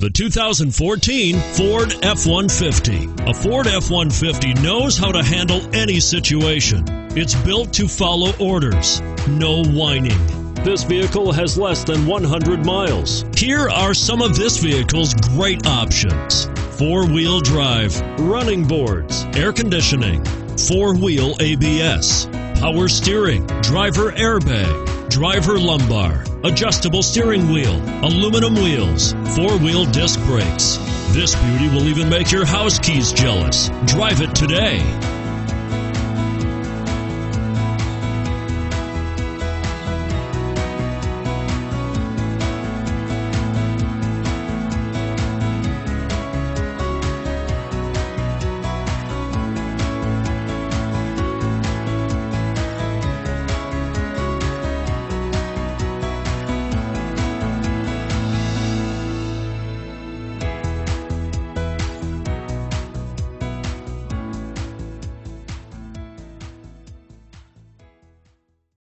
The 2014 Ford F-150. A Ford F-150 knows how to handle any situation. It's built to follow orders, no whining. This vehicle has less than 100 miles. Here are some of this vehicle's great options. Four-wheel drive, running boards, air conditioning, four-wheel ABS, power steering, driver airbag, driver lumbar, adjustable steering wheel, aluminum wheels, four-wheel disc brakes. This beauty will even make your house keys jealous. Drive it today.